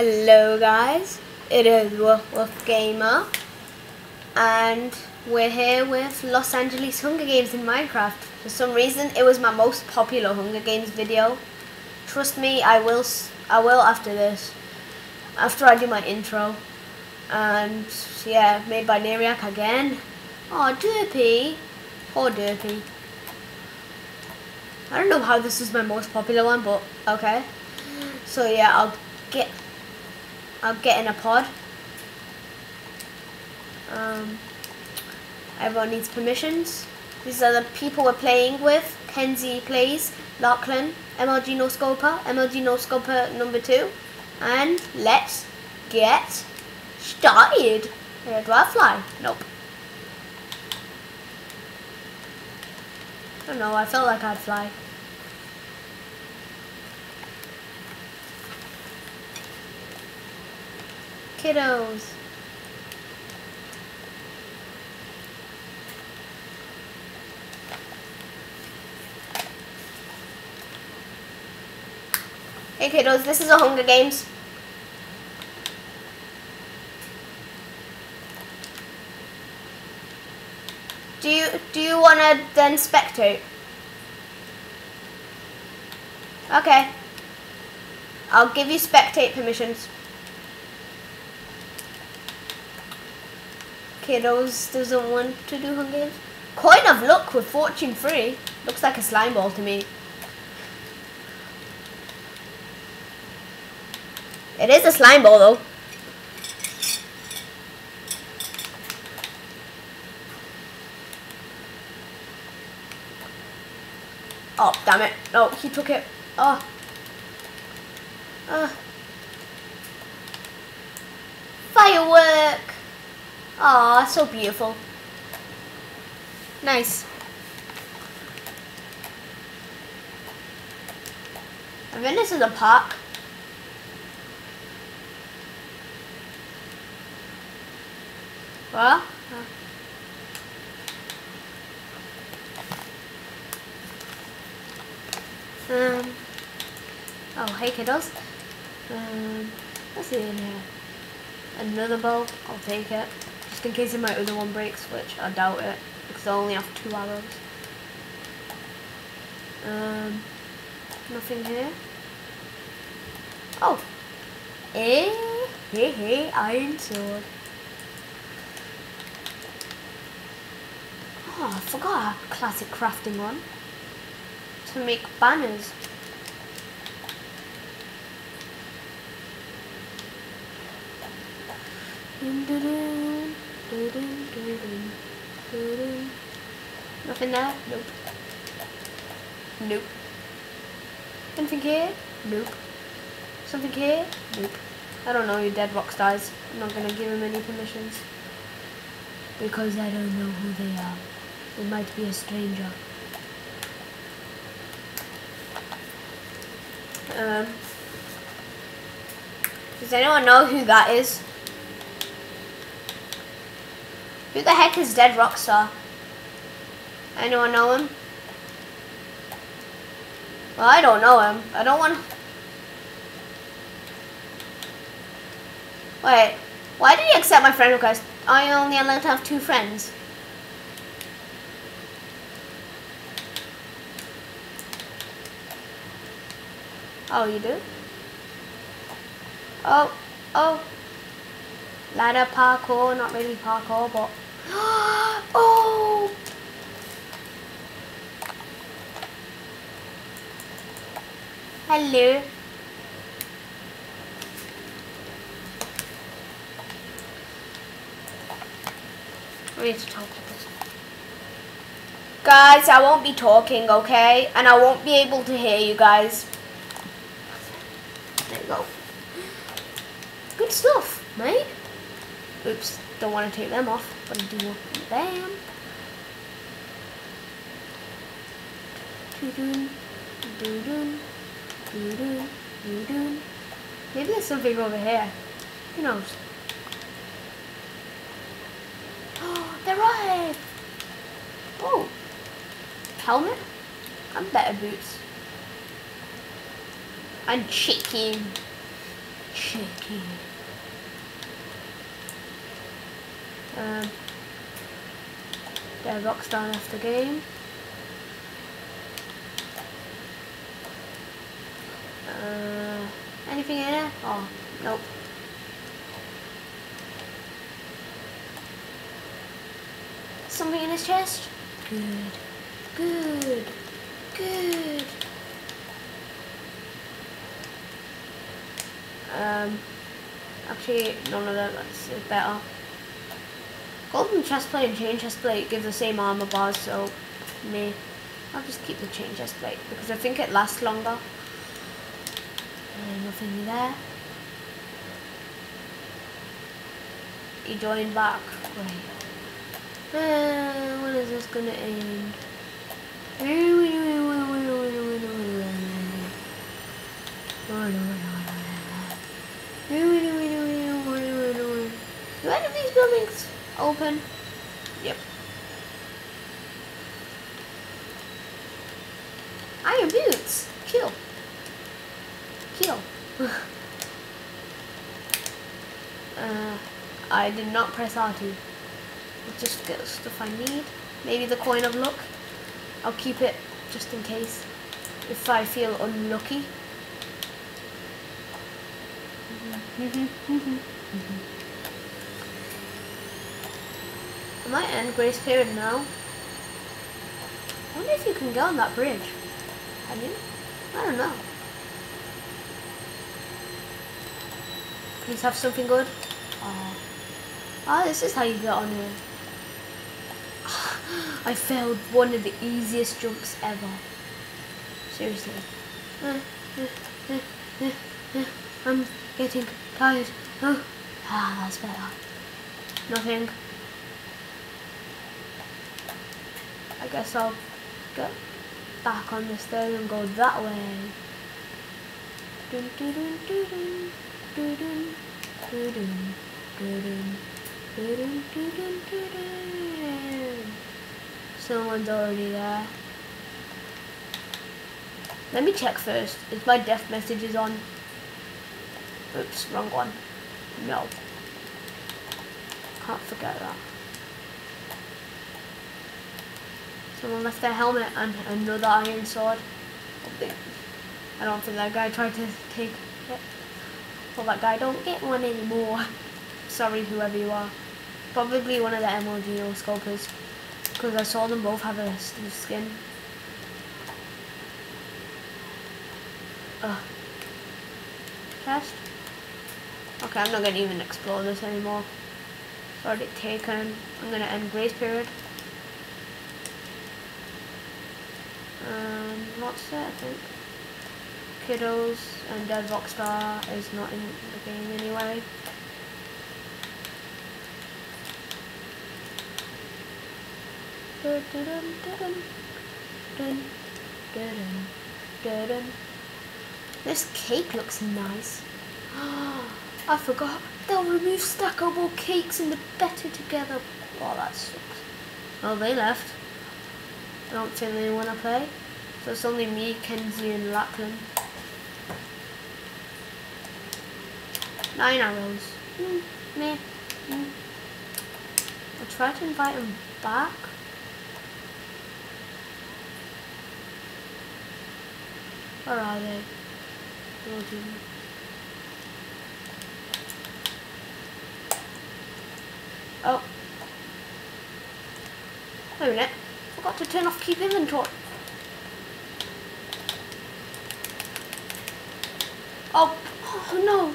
Hello guys, it is Wolf Wolf Gamer and we're here with Los Angeles Hunger Games in Minecraft. For some reason it was my most popular Hunger Games video. Trust me, I will I will after this. After I do my intro. And yeah, made by Neriac again. Oh Derpy. Poor Derpy. I don't know how this is my most popular one, but okay. So yeah, I'll get I'll get in a pod. Um, everyone needs permissions. These are the people we're playing with. Kenzie plays, Lachlan, MLG No Scoper, MLG No Scoper number two. And let's get started. Where do I fly? Nope. I don't know, I felt like I'd fly. Kiddos. Hey kiddos, this is a Hunger Games. Do you do you wanna then spectate? Okay. I'll give you spectate permissions. Kiddos doesn't want to do Hunger Games. Coin of Luck with Fortune Free. Looks like a slime ball to me. It is a slime ball though. Oh, damn it. No, he took it. Oh. Uh. Firework. Aw, so beautiful. Nice. I think this is a park. What? Um. Oh, hey kiddos. Um, what's in here? Another bow. I'll take it. Just in case my other one breaks, which I doubt it, because I only have two arrows. Um, nothing here. Oh! Eh, hey, hey, iron sword. Oh, I forgot a classic crafting one. To make banners. Dun, dun, dun. Nothing there? Nope. Nope. Anything here? Nope. Something here? Nope. I don't know who Dead Rock stars. I'm not gonna give him any permissions. Because I don't know who they are. It might be a stranger. Um, does anyone know who that is? Who the heck is Dead Rockstar? Anyone know him? Well, I don't know him. I don't want... Wait, why did he accept my friend request? I only allowed to have two friends. Oh, you do? Oh, oh. Ladder parkour, not really parkour, but... oh! Hello. I need to talk to this. Guys, I won't be talking, okay? And I won't be able to hear you guys. There you go. Good stuff, mate. Oops, don't want to take them off, but I do want them. Maybe there's something over here. Who knows? Oh, they're right! Oh! Helmet? And better boots. And chicken. shaky. Um, their Rockstar left the game. Uh, anything in it? Oh, nope. Something in his chest? Good. Good. Good. Um, actually, none of them is better. Golden chestplate and chain chestplate give the same armor bars, so me, I'll just keep the chain chestplate because I think it lasts longer. And nothing there. He joined back. Great. Uh, when is this gonna end? Any of these buildings open? Yep. Iron boots. Kill. Kill. uh, I did not press R2. It just get stuff I need. Maybe the coin of luck. I'll keep it just in case. If I feel unlucky. I might end grace period now. I wonder if you can go on that bridge. Can you? I don't know. Please have something good. Oh. Ah, this is how you get on here. I failed one of the easiest jumps ever. Seriously. I'm getting tired. Oh. Ah, that's better. Nothing. I guess I'll get back on the stairs and go that way. Dun, dun, dun, dun, dun, dun, dun, dun, dun, dun, dun, dun, dun, dun, dun. Someone's already there. Let me check first. Is my death messages on? Oops, wrong one. No. Can't forget that. Someone left their helmet and another iron sword. I don't think that guy tried to take it. Well, that guy don't get one anymore. Sorry, whoever you are. Probably one of the MLG No Scopers. Because I saw them both have a skin. Ugh. Chest? Okay, I'm not going to even explore this anymore. It's already taken. I'm going to end grace period. Um, what's it, I think? Kiddos and Dead Rockstar is not in the game anyway. This cake looks nice. I forgot. They'll remove stackable cakes and the better together. Oh, that sucks. Oh, they left. I don't think they want to play. So it's only me, Kenzie and Lachlan. Nine arrows. Mm, meh. Mm. I'll try to invite him back. Where are they? Oh. Wait a minute. Forgot to turn off keep inventory. Oh, oh no.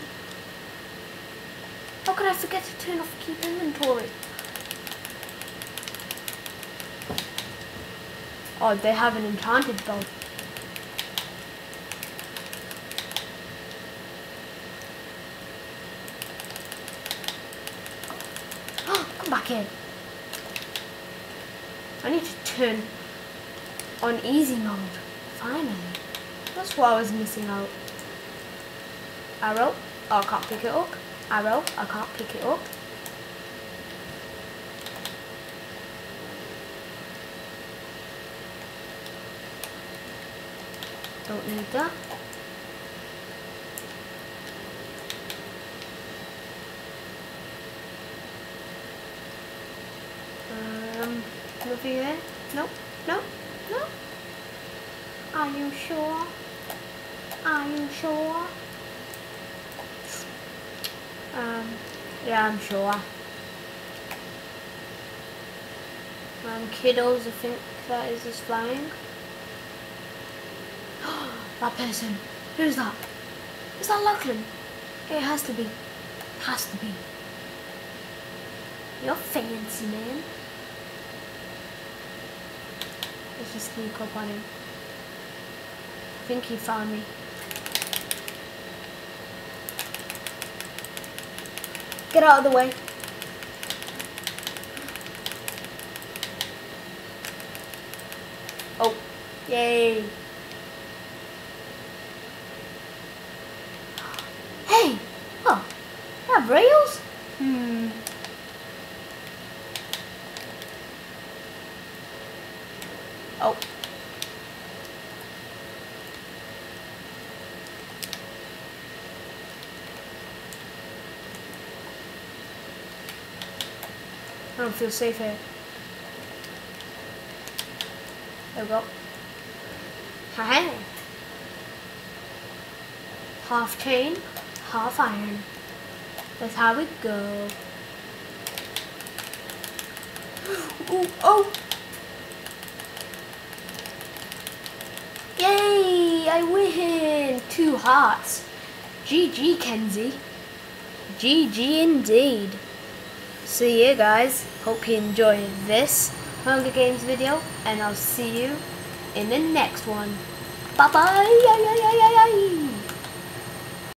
How could I forget to turn off keep inventory? Oh, they have an enchanted bow. Come back in turn on easy mode, finally. That's what I was missing out. Arrow, oh, I can't pick it up. Arrow, I can't pick it up. Don't need that. Um, nothing there. Nope. Nope. No. Are you sure? Are you sure? Um, yeah, I'm sure. Um, kiddos, I think that is just flying. that person. Who's that? Is that Lachlan? It has to be. Has to be. You're fancy, man. Let's just sneak up on him. I think he found me. Get out of the way. Oh, yay. Hey, oh, have rails? Hmm. Oh. I don't feel safe here. Oh, there we go. Hi. Half chain, half iron. That's how we go. Ooh, oh! Yay! I win! Two hearts. GG, Kenzie. GG indeed. See you guys. Hope you enjoyed this Hunger Games video, and I'll see you in the next one. Bye bye!